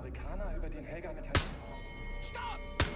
Amerikaner über den Helga mit Jawohl,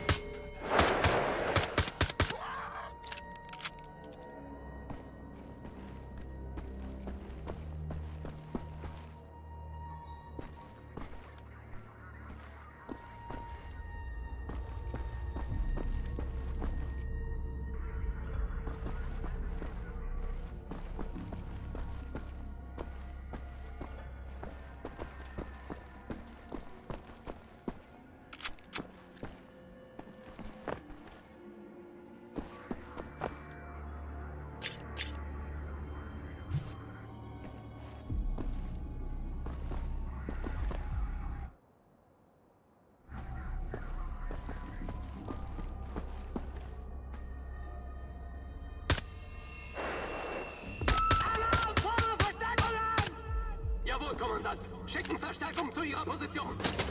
都在叫。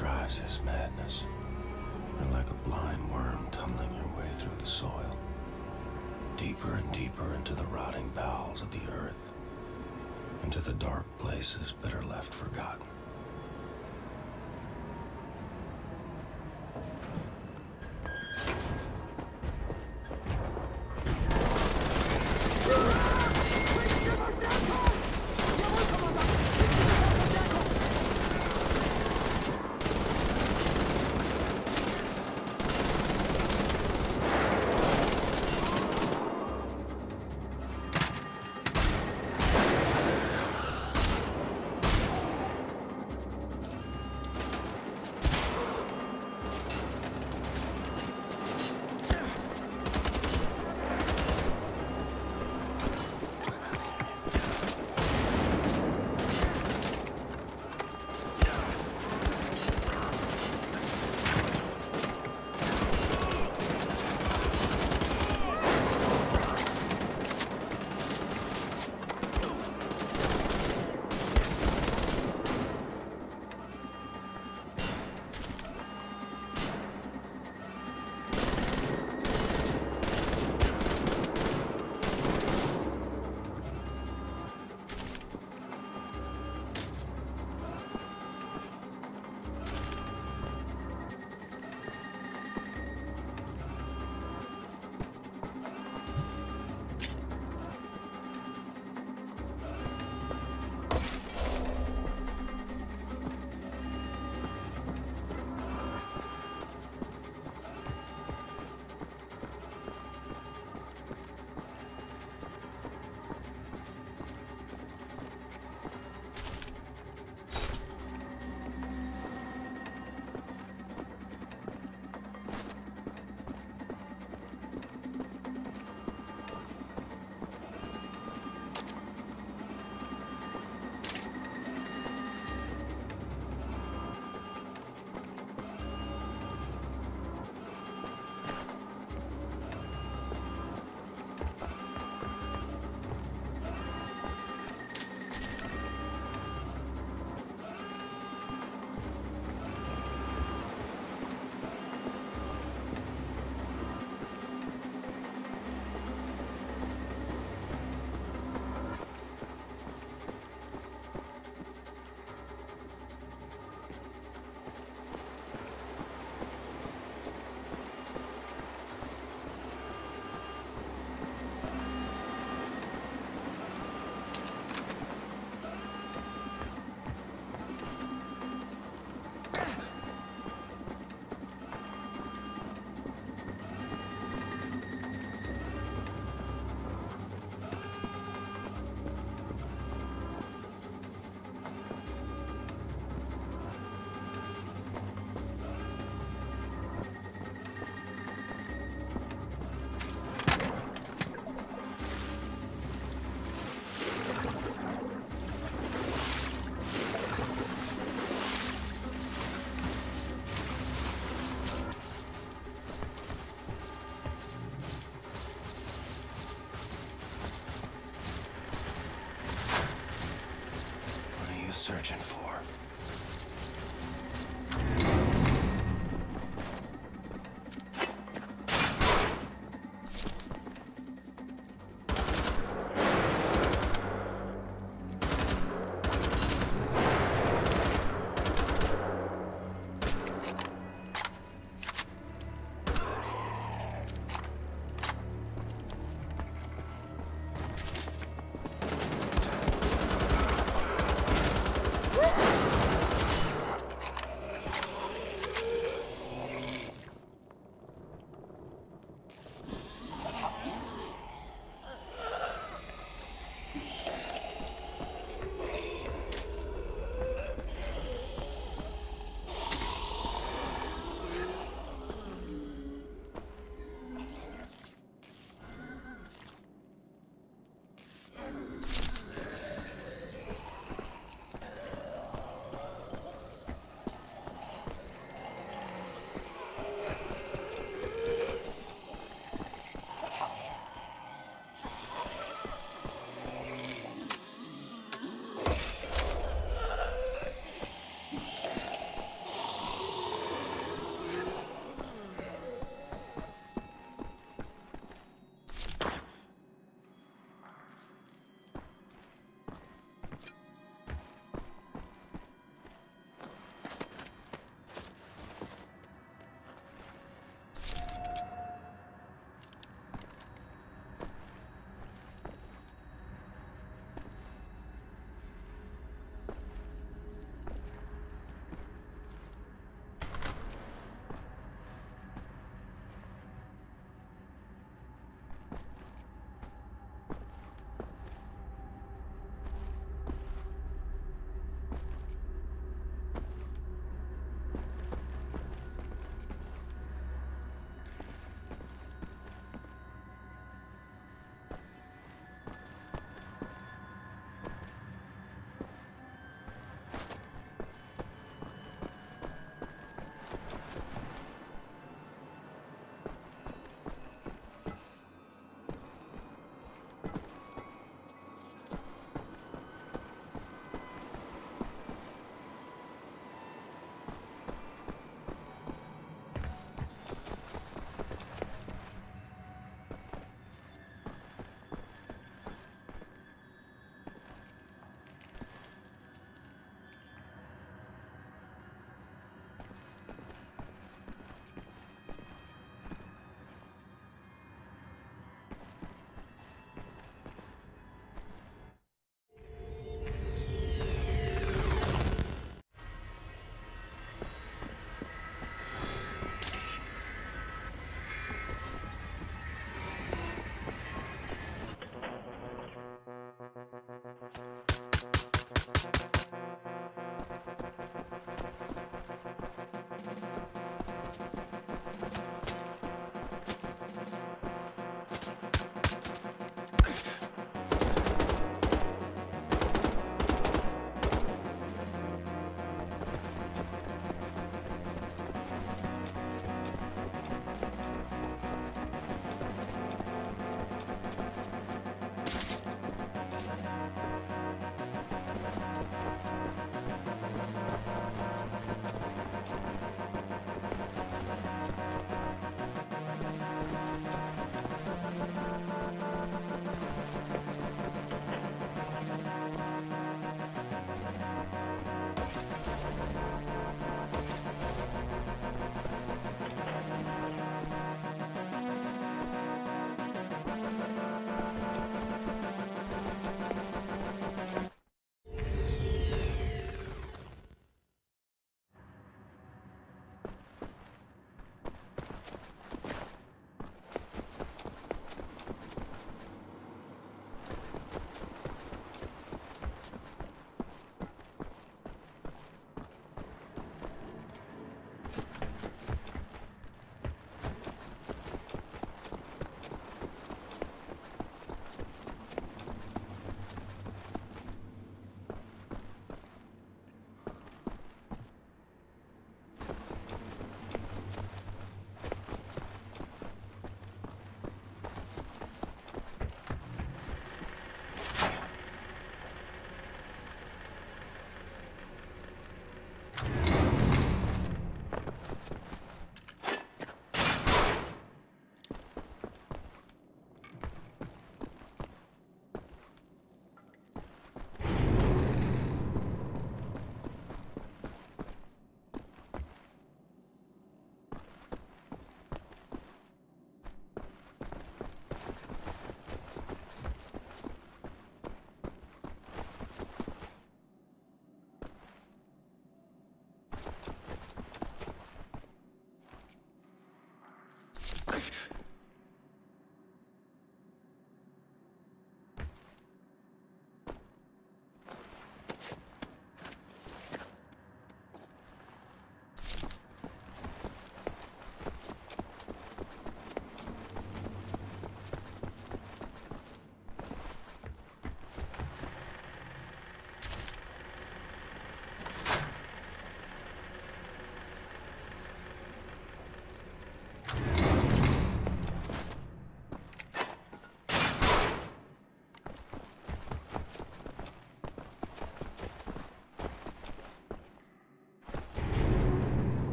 Position. This madness. You're like a blind worm tumbling your way through the soil. Deeper and deeper into the rotting bowels of the earth. Into the dark places better left forgotten. Searching for?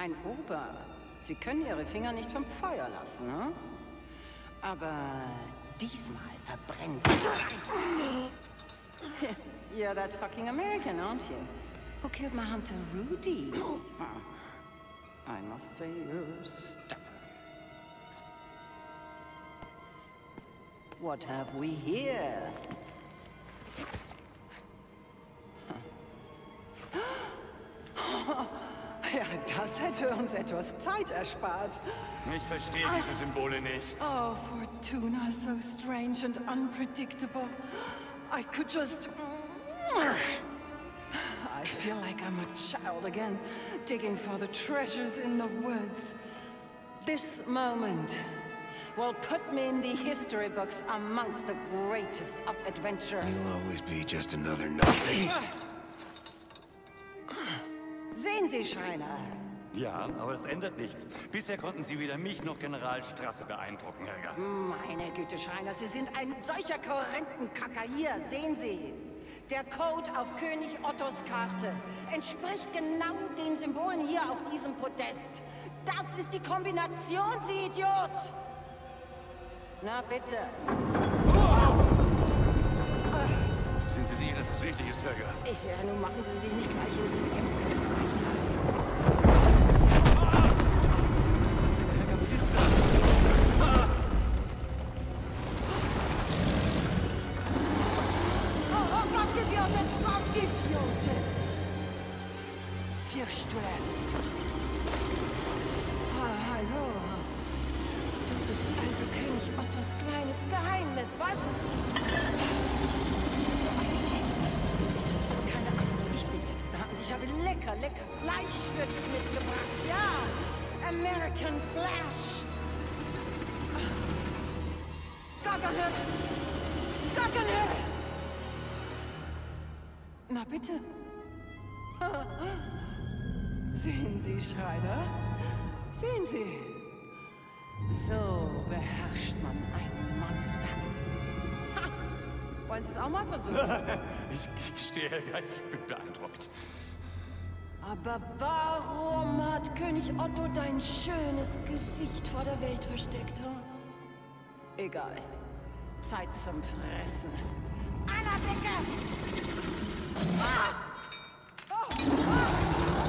Mein Ober, Sie können Ihre Finger nicht vom Feuer lassen, hm? Aber diesmal verbrennen Sie. You're that fucking American, aren't you? Who killed my hunter Rudy? I must say you're stubborn. What have we here? Das hätte uns etwas Zeit erspart. Ich verstehe diese Symbole nicht. Oh, Fortuna, so strange and unpredictable. I could just... I feel like I'm a child again, digging for the treasures in the woods. This moment will put me in the history books amongst the greatest of adventurers. You'll always be just another Nazi. Sie, Schreiner. Ja, aber es ändert nichts. Bisher konnten Sie weder mich noch General Strasse beeindrucken, Helga. Meine Güte, Schreiner, Sie sind ein solcher Korrentenkacker. Hier, sehen Sie. Der Code auf König Ottos Karte entspricht genau den Symbolen hier auf diesem Podest. Das ist die Kombination, Sie Idiot! Na bitte. Sind Sie sicher, das richtig ist, Helga? Ja, nun machen Sie sich nicht gleich ins Hemd, Sie Weicher. Ich habe lecker, lecker Fleisch für dich mitgebracht. Ja, American Flash. Gaggenhöhe! Gaggenhöhe! Na bitte. Sehen Sie, Schreiner? Sehen Sie? So beherrscht man ein Monster. Ha! Wollen Sie es auch mal versuchen? Ich, gestehe, ich bin beeindruckt. Aber warum hat König Otto dein schönes Gesicht vor der Welt versteckt? Hm? Egal. Zeit zum Fressen. Anna, Blicke! Ah! Oh! Ah!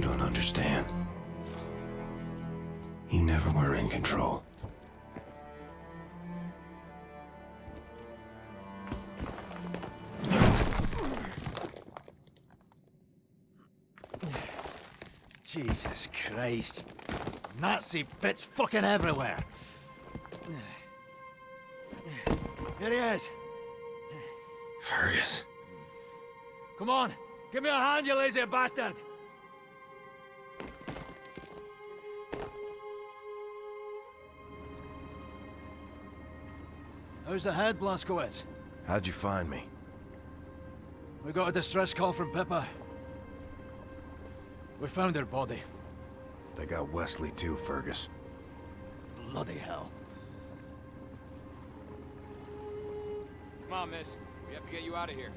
Don't understand. You never were in control. Jesus Christ. Nazi bits fucking everywhere. Here he is. Fergus. Come on, give me a hand, you lazy bastard. How's the head, Blazkowicz? How'd you find me? We got a distress call from Pippa. We found her body. They got Wesley too, Fergus. Bloody hell. Come on, miss. We have to get you out of here.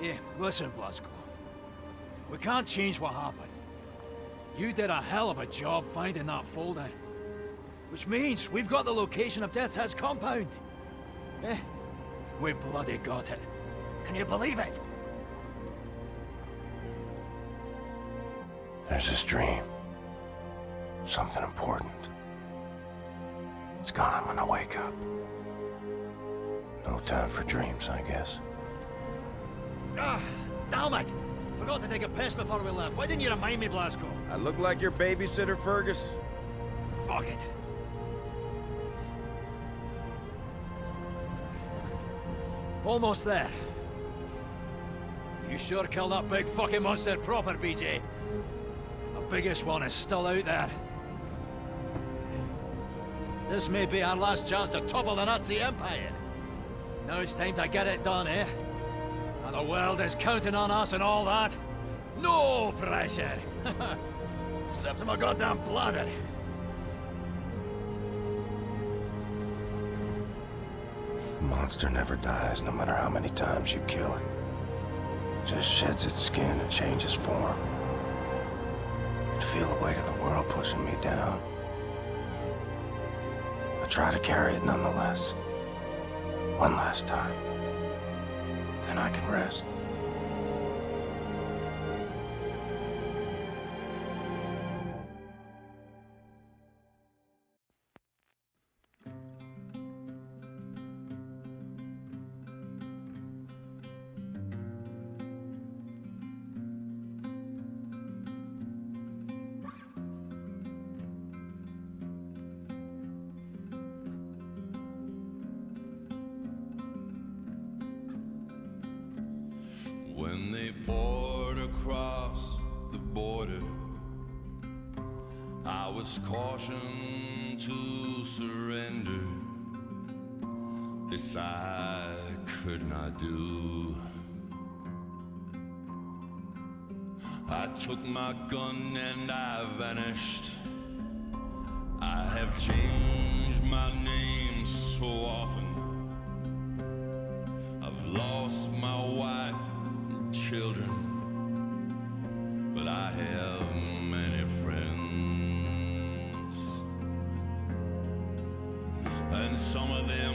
Yeah, listen, Blazko. We can't change what happened. You did a hell of a job finding that folder. Which means we've got the location of Deathshead's compound. Eh? We bloody got it. Can you believe it? There's this dream. Something important. It's gone when I wake up. No time for dreams, I guess. Ah, damn it! Forgot to take a piss before we left. Why didn't you remind me, Blazko? I look like your babysitter, Fergus? Fuck it. Almost there. You sure killed that big fucking monster proper, BJ. The biggest one is still out there. This may be our last chance to topple the Nazi Empire. Now it's time to get it done, eh? And the world is counting on us and all that. No pressure! Except my goddamn bladder. Monster never dies, no matter how many times you kill it. Just sheds its skin and changes form. I'd feel the weight of the world pushing me down. I try to carry it nonetheless. One last time. Then I can rest. Was cautioned to surrender. This I could not do. I took my gun and I vanished. I have changed some of them.